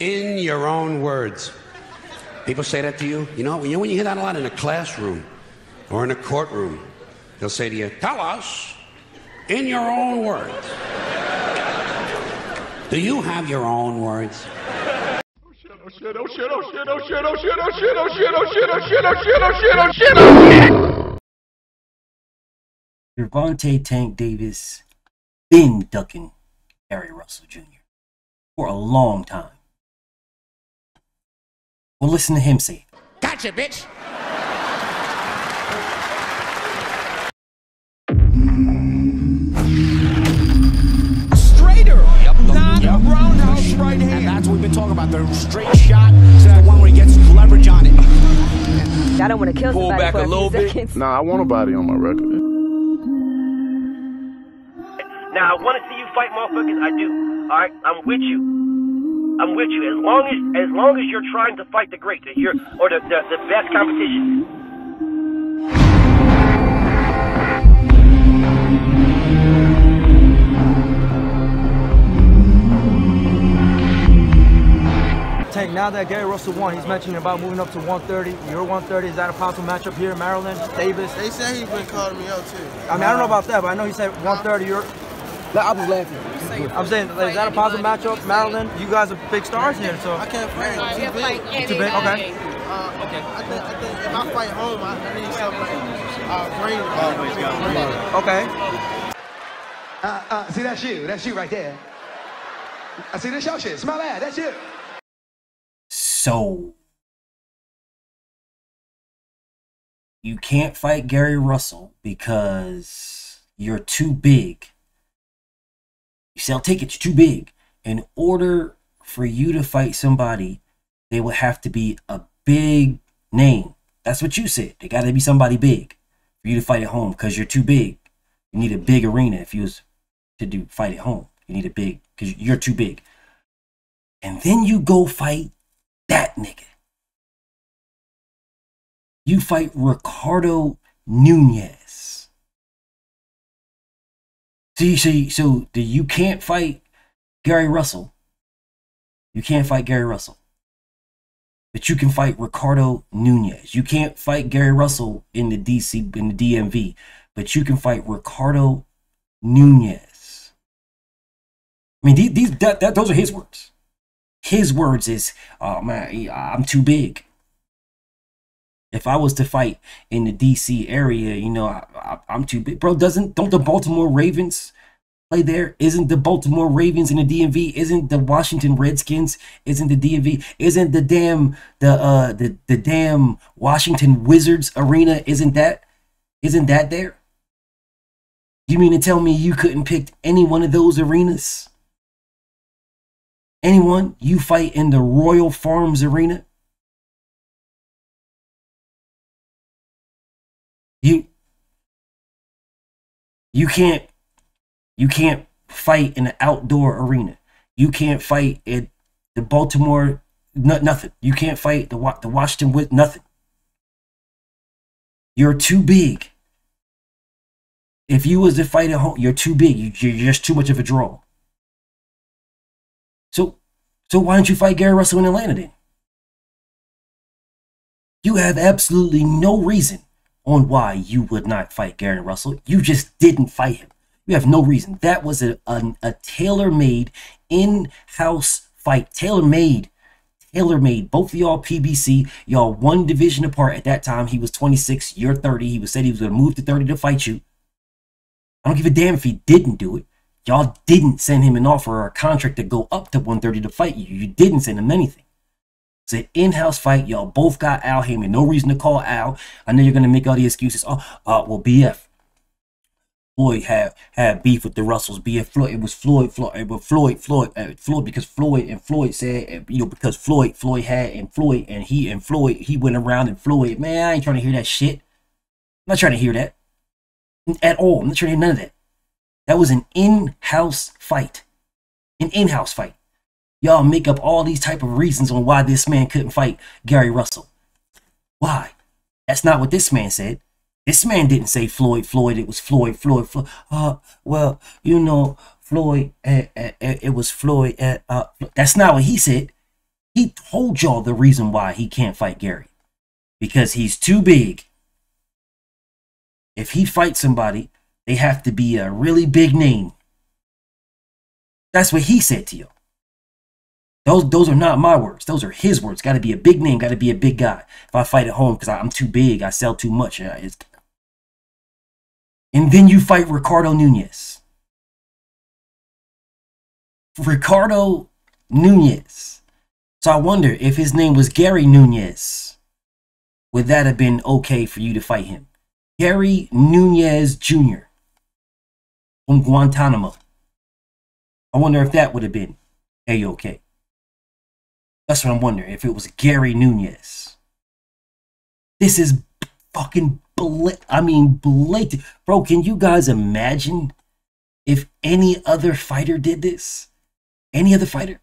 in your own words. People say that to you. You know, you know when you hear that a lot in a classroom or in a courtroom, they'll say to you, "Tell us in your own words." Do you have your own words? Oh shit, oh shit, oh shit, oh shit, oh shit, oh shit, oh shit, oh shit, oh shit, oh shit, oh shit, oh shit, oh shit. Tank Davis been ducking Gary Russell Jr. for a long time. Well, listen to him say it. Gotcha, bitch. straighter, not roundhouse right hand. And that's what we've been talking about. The straight shot is the one where he gets leverage on it. I don't want to kill Pull somebody back for a a, little few bit. seconds. Nah, I want a body on my record. Now I want to see you fight motherfuckers. I do. All right, I'm with you. I'm with you. As long as as long as you're trying to fight the great, that you're or the, the the best competition. Tank, now that Gary Russell won, he's mentioning about moving up to 130. You're 130. Is that a possible matchup here in Maryland? Davis? They say he's been calling me out too. I mean, I don't know about that, but I know he said 130. You're. I was laughing. I'm saying, like, is that a positive matchup, Maryland? You guys are big stars here, so. I can't fight him. Too big. Too big? Okay. Uh, okay. I think, I think if I fight home, I, I need something like uh, Green. Okay. Uh, uh, see, that's you. That's you right there. I see this your shit. Smell that. That's you. So you can't fight Gary Russell because you're too big. You sell tickets too big. In order for you to fight somebody, they would have to be a big name. That's what you said. They got to be somebody big for you to fight at home because you're too big. You need a big arena if you was to do fight at home. You need a big because you're too big. And then you go fight that nigga. You fight Ricardo Nunez. See, so the, you can't fight Gary Russell. You can't fight Gary Russell. But you can fight Ricardo Nunez. You can't fight Gary Russell in the DC in the DMV, but you can fight Ricardo Nunez. I mean, these, these that, that those are his words. His words is, "Oh man, I'm too big." If I was to fight in the DC area, you know, I, I'm too big, bro. Doesn't don't the Baltimore Ravens play there? Isn't the Baltimore Ravens in the DMV? Isn't the Washington Redskins? Isn't the DMV? Isn't the damn the uh the the damn Washington Wizards arena? Isn't that isn't that there? You mean to tell me you couldn't pick any one of those arenas? Anyone you fight in the Royal Farms arena? You you can't you can't fight in an outdoor arena. You can't fight at the Baltimore no, nothing. You can't fight the the Washington with nothing. You're too big. If you was to fight at home, you're too big. You, you're just too much of a draw. So, so why don't you fight Gary Russell in Atlanta then? You have absolutely no reason on why you would not fight Gary Russell. You just didn't fight him. You have no reason. That was a, a, a tailor-made in-house fight. Tailor-made. Tailor-made. Both of y'all PBC. Y'all one division apart at that time. He was 26. You're 30. He was said he was going to move to 30 to fight you. I don't give a damn if he didn't do it. Y'all didn't send him an offer or a contract to go up to 130 to fight you. You didn't send him anything. It's an in-house fight. Y'all both got Al Haymon. No reason to call Al. I know you're gonna make all the excuses. Oh, uh, well, BF. Floyd had had beef with the Russells. BF Floyd. It was Floyd. Floyd. Was Floyd. Floyd. Uh, Floyd because Floyd and Floyd said, uh, you know, because Floyd, Floyd had and Floyd and he and Floyd, he went around and Floyd. Man, I ain't trying to hear that shit. I'm not trying to hear that at all. I'm not trying to hear none of that. That was an in-house fight. An in-house fight. Y'all make up all these type of reasons on why this man couldn't fight Gary Russell. Why? That's not what this man said. This man didn't say Floyd, Floyd. It was Floyd, Floyd, Floyd. Uh, well, you know, Floyd. Uh, uh, it was Floyd. Uh, uh, that's not what he said. He told y'all the reason why he can't fight Gary. Because he's too big. If he fights somebody, they have to be a really big name. That's what he said to you. Those, those are not my words. Those are his words. Got to be a big name. Got to be a big guy. If I fight at home because I'm too big, I sell too much. And then you fight Ricardo Nunez. Ricardo Nunez. So I wonder if his name was Gary Nunez, would that have been okay for you to fight him? Gary Nunez Jr. from Guantanamo. I wonder if that would have been a okay. That's what I'm wondering. If it was Gary Nunez. This is fucking bla- I mean blatant. Bro, can you guys imagine if any other fighter did this? Any other fighter?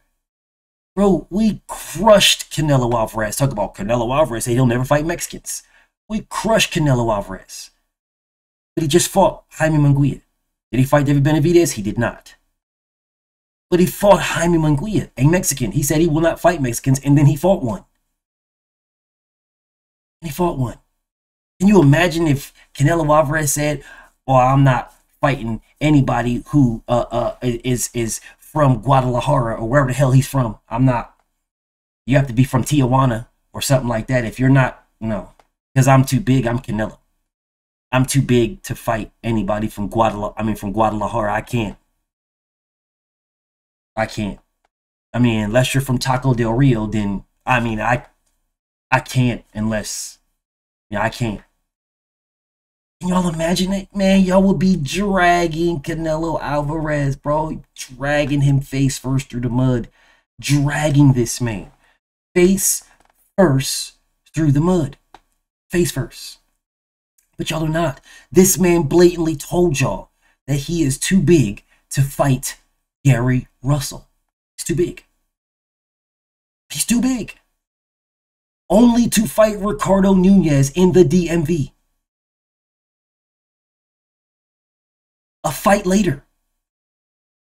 Bro, we crushed Canelo Alvarez. Talk about Canelo Alvarez. Say he'll never fight Mexicans. We crushed Canelo Alvarez. But he just fought Jaime Munguia. Did he fight David Benavidez? He did not. But he fought Jaime Munguia, a Mexican. He said he will not fight Mexicans, and then he fought one. And he fought one. Can you imagine if Canelo Alvarez said, "Well, I'm not fighting anybody who uh, uh, is is from Guadalajara or wherever the hell he's from. I'm not. You have to be from Tijuana or something like that. If you're not, no, because I'm too big. I'm Canelo. I'm too big to fight anybody from Guadalajara. I mean, from Guadalajara. I can't. I can't. I mean, unless you're from Taco del Rio, then I mean, I, I can't unless, yeah, I can't. Can y'all imagine it? Man, y'all would be dragging Canelo Alvarez, bro. Dragging him face first through the mud. Dragging this man face first through the mud. Face first. But y'all are not. This man blatantly told y'all that he is too big to fight Gary Russell. He's too big. He's too big. Only to fight Ricardo Nunez in the DMV. A fight later.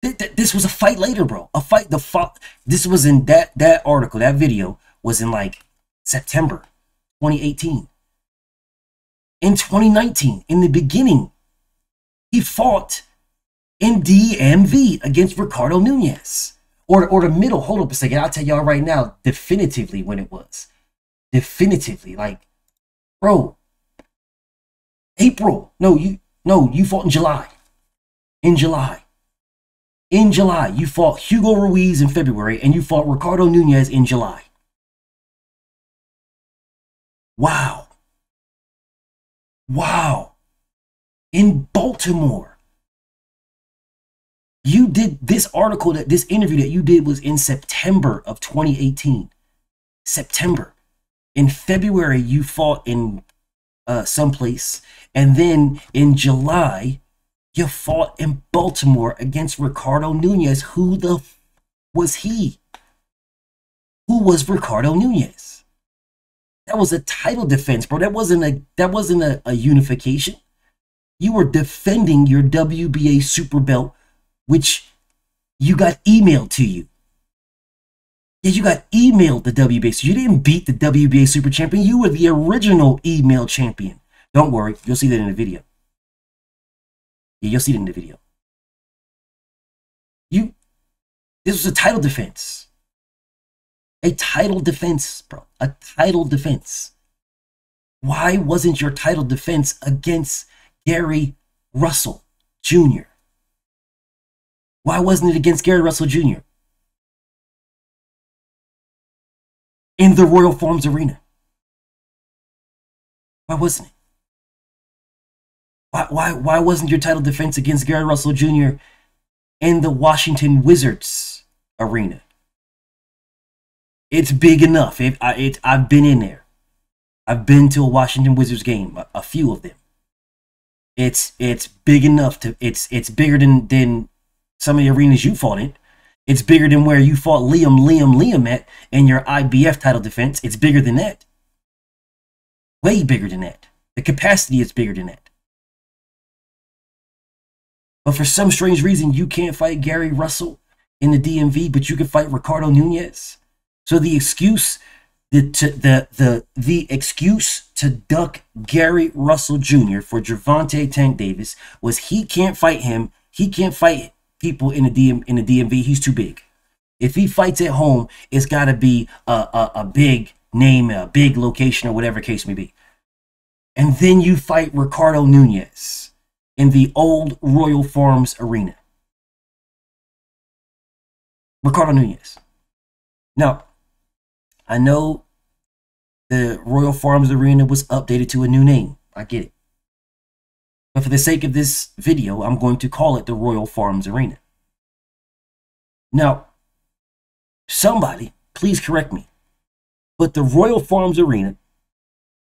This was a fight later, bro. A fight. The fight. This was in that that article. That video was in like September 2018. In 2019, in the beginning, he fought in DMV against Ricardo Nunez. Or, or the middle, hold up a second. I'll tell y'all right now, definitively when it was. Definitively. Like, bro, April. No, you no, you fought in July. In July. In July, you fought Hugo Ruiz in February and you fought Ricardo Nunez in July. Wow. Wow. In Baltimore. You did this article that this interview that you did was in September of 2018. September. In February, you fought in uh, someplace. And then in July, you fought in Baltimore against Ricardo Nunez. Who the was he? Who was Ricardo Nunez? That was a title defense, bro. That wasn't a that wasn't a, a unification. You were defending your WBA super belt which you got emailed to you. Yeah, you got emailed the WBA. So you didn't beat the WBA Super Champion. You were the original email champion. Don't worry, you'll see that in the video. Yeah, you'll see it in the video. You, this was a title defense. A title defense, bro. A title defense. Why wasn't your title defense against Gary Russell Jr.? Why wasn't it against Gary Russell Jr.? In the Royal Farms Arena. Why wasn't it? Why, why, why wasn't your title defense against Gary Russell Jr. in the Washington Wizards arena? It's big enough. It, I, it, I've been in there. I've been to a Washington Wizards game, a, a few of them. It's it's big enough to it's it's bigger than than some of the arenas you fought in. It's bigger than where you fought Liam, Liam, Liam at in your IBF title defense. It's bigger than that. Way bigger than that. The capacity is bigger than that. But for some strange reason, you can't fight Gary Russell in the DMV, but you can fight Ricardo Nunez. So the excuse the to, the the the excuse to duck Gary Russell Jr. for Gervonta Tank Davis was he can't fight him. He can't fight people in the DM in the DMV. He's too big. If he fights at home, it's got to be a, a a big name, a big location, or whatever case may be. And then you fight Ricardo Nunez in the old Royal Farms Arena. Ricardo Nunez. Now, I know the Royal Farms Arena was updated to a new name. I get it. But for the sake of this video, I'm going to call it the Royal Farms Arena. Now, somebody, please correct me, but the Royal Farms Arena,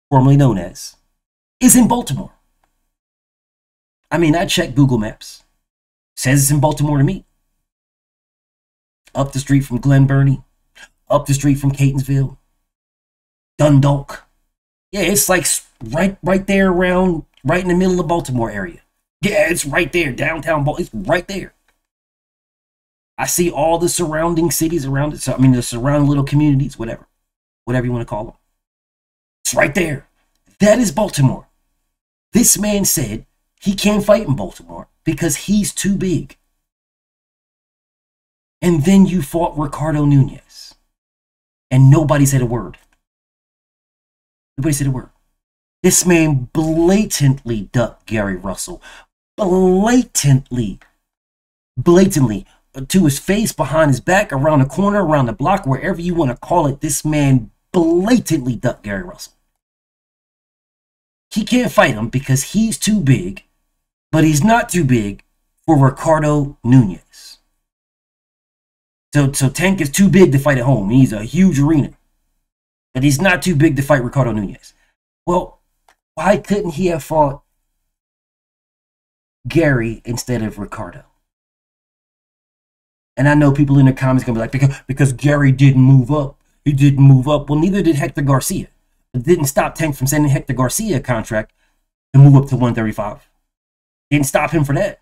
formerly known as, is in Baltimore. I mean, I checked Google Maps. Says it's in Baltimore to me. Up the street from Glen Burnie, up the street from Catonsville, Dundalk. Yeah, it's like right right there around right in the middle of the Baltimore area. Yeah, it's right there, downtown Baltimore. It's right there. I see all the surrounding cities around it. So I mean the surrounding little communities, whatever. Whatever you want to call them. It's right there. That is Baltimore. This man said he can't fight in Baltimore because he's too big. And then you fought Ricardo Nunez. And nobody said a word. Nobody said a word. This man blatantly ducked Gary Russell. Blatantly. Blatantly. Uh, to his face, behind his back, around the corner, around the block, wherever you want to call it, this man blatantly ducked Gary Russell. He can't fight him because he's too big, but he's not too big for Ricardo Nunez. So, so Tank is too big to fight at home. He's a huge arena. But he's not too big to fight Ricardo Nunez. Well, why couldn't he have fought Gary instead of Ricardo? And I know people in the comments gonna be like, because, because Gary didn't move up. He didn't move up. Well, neither did Hector Garcia. It didn't stop Tank from sending Hector Garcia a contract to move up to 135. Didn't stop him for that.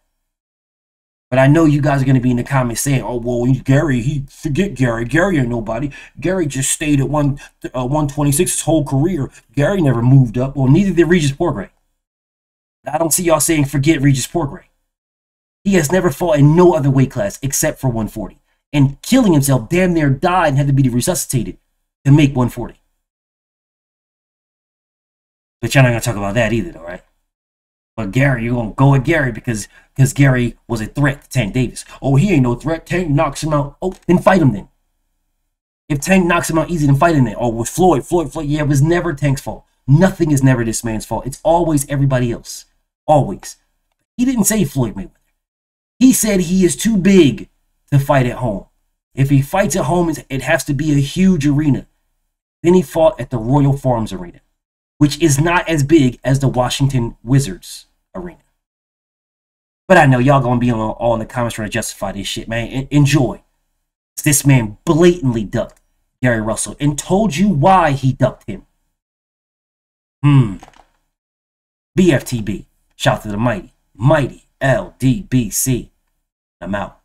But I know you guys are going to be in the comments saying, "Oh, well, Gary, he forget Gary. Gary ain't nobody. Gary just stayed at one uh, 126 his whole career. Gary never moved up. Well, neither did Regis Prograis. I don't see y'all saying forget Regis Prograis. He has never fought in no other weight class except for 140, and killing himself, damn near died and had to be resuscitated to make 140. But y'all not gonna talk about that either, though, right? But Gary, you're gonna go with Gary because because Gary was a threat to Tank Davis. Oh, he ain't no threat. Tank knocks him out. Oh, then fight him then. If Tank knocks him out easy, then fight him then. Oh, with Floyd, Floyd, Floyd. Yeah, it was never Tank's fault. Nothing is never this man's fault. It's always everybody else. Always. He didn't say Floyd Mayweather. He said he is too big to fight at home. If he fights at home, it has to be a huge arena. Then he fought at the Royal Farms Arena, which is not as big as the Washington Wizards Arena. But I know y'all gonna be on all in the comments trying to justify this shit, man. enjoy. This man blatantly ducked Gary Russell and told you why he ducked him. Hmm. BFTB. Shout to the mighty, mighty LDBC. I'm out.